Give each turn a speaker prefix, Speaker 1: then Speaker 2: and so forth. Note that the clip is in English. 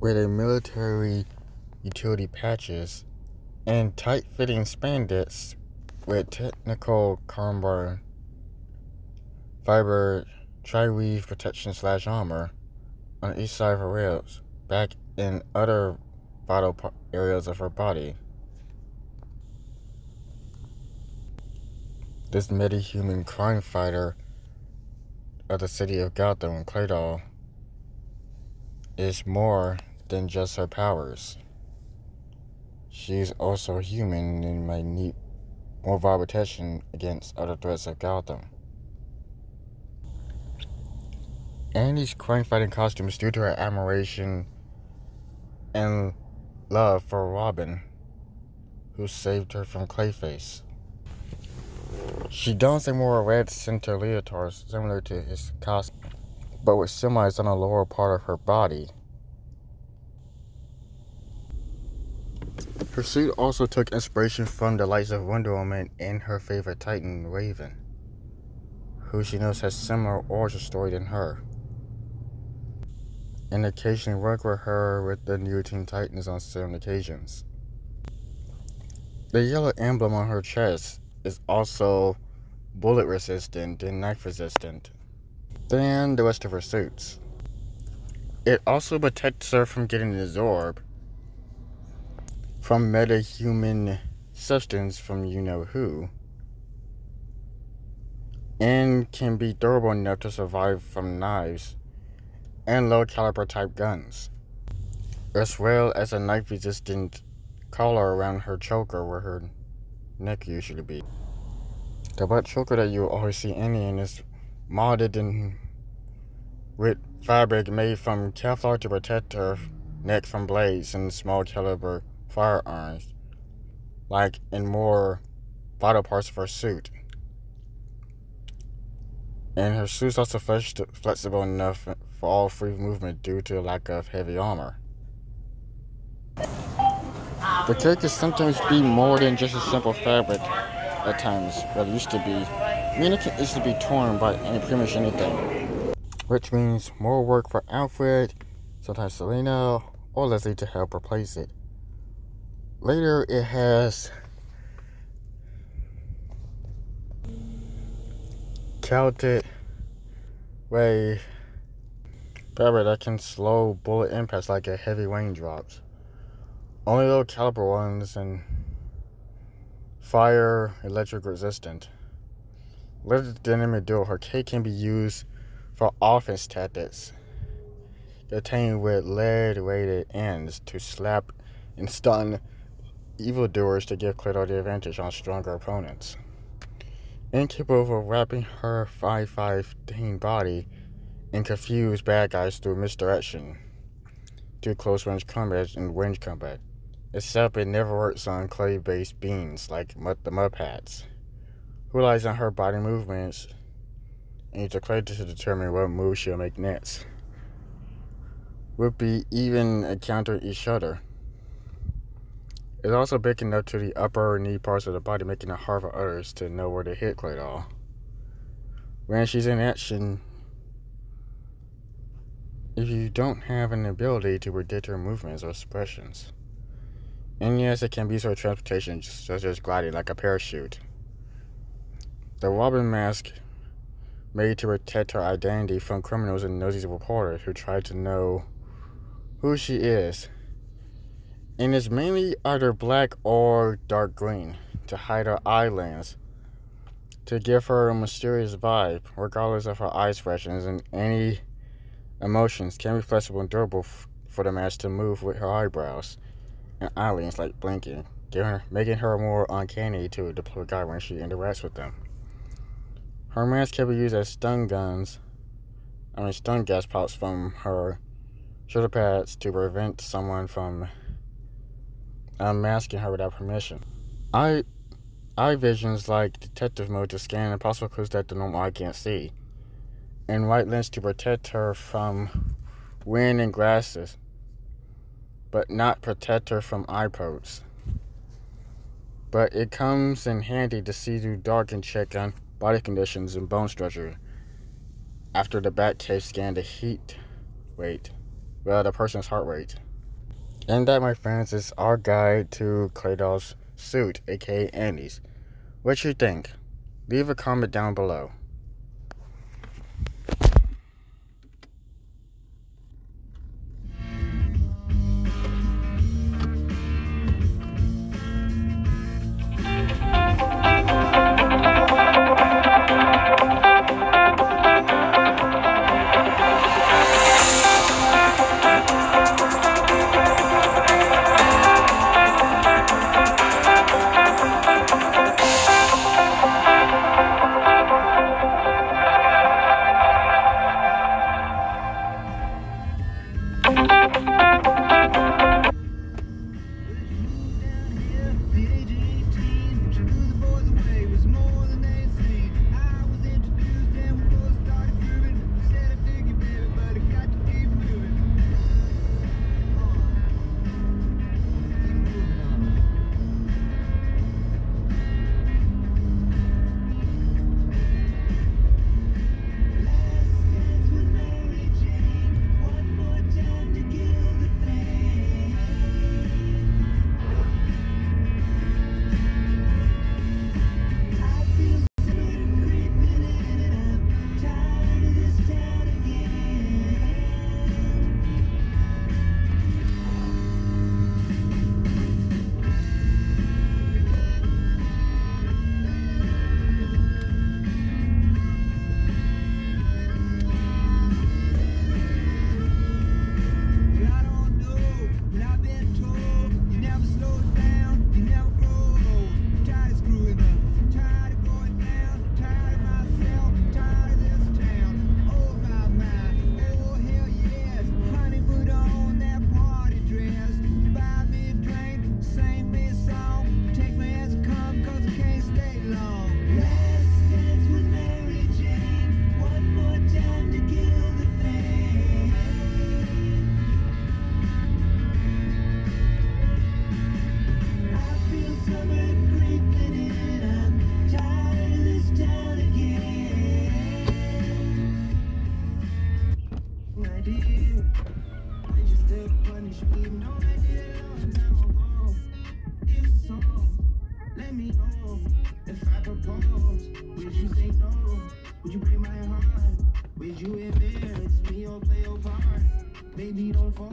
Speaker 1: with a military utility patches and tight-fitting spandex with technical carbon fiber tri-weave protection slash armor on each side of her ribs, back and other vital areas of her body. This meta-human crime fighter of the city of Gotham, Claydoll, is more than just her powers. She's also human and might need more vital protection against other threats of Gotham. Annie's crime fighting costume is due to her admiration and love for Robin, who saved her from Clayface. She dons a more red center leotard similar to his costume, but with semis on the lower part of her body. Her suit also took inspiration from the likes of Wonder Woman and her favorite Titan, Raven, who she knows has similar origin story than her and occasionally worked with her with the new Teen Titans on certain occasions. The yellow emblem on her chest is also bullet resistant and knife resistant than the rest of her suits. It also protects her from getting absorbed from metahuman substance from you know who and can be durable enough to survive from knives and low caliber type guns, as well as a knife resistant collar around her choker where her neck usually be. The butt choker that you always see Indian is modded in with fabric made from Kevlar to protect her neck from blades and small caliber firearms, like in more vital parts of her suit. And her suit's also flexible enough for all free movement due to a lack of heavy armor. The cake can sometimes be more than just a simple fabric at times, but it used to be. Meaning it can easily be torn by any pretty much anything. Which means more work for Alfred, sometimes Selina, or Leslie to help replace it. Later it has counted way fabric that can slow bullet impacts like a heavy raindrops. Only low caliber ones and fire electric resistant. Limited dynamic her K can be used for offense tactics. Contained with lead weighted ends to slap and stun evildoers to give Claydoll the advantage on stronger opponents. Incapable of wrapping her 5'5 body and confuse bad guys through misdirection to close range combat and range combat. Except it never works on clay based beings like the mud Mudpats, who relies on her body movements and uses clay to determine what move she'll make next. Would be even encounter each other. It's also big enough to the upper knee parts of the body, making it hard for others to know where to hit Claydoll. When she's in action, if you don't have an ability to predict her movements or expressions. And yes, it can be sort of transportation, such as gliding like a parachute. The Robin mask made to protect her identity from criminals and nosy reporters who try to know who she is and is mainly either black or dark green to hide her eyelids, to give her a mysterious vibe, regardless of her eye expressions and any emotions can be flexible and durable f- for the mask to move with her eyebrows and eyelids like blinking, giving her, making her more uncanny to the poor guy when she interacts with them. Her mask can be used as stun guns, I mean stun gas pops from her shoulder pads to prevent someone from unmasking her without permission. I eye visions like detective mode to scan impossible clues that the normal eye can't see. And white lens to protect her from wind and glasses, but not protect her from eye pokes. But it comes in handy to see through dark and check on body conditions and bone structure after the back case scan the heat rate, well, the person's heart rate.
Speaker 2: And that, my friends, is our guide to Claydoll's suit, aka Andy's. What you think? Leave a comment down below.
Speaker 3: Let me know if I propose. Would you say no? Would you break my heart? Would you embarrass me or play your part? Baby, don't fall.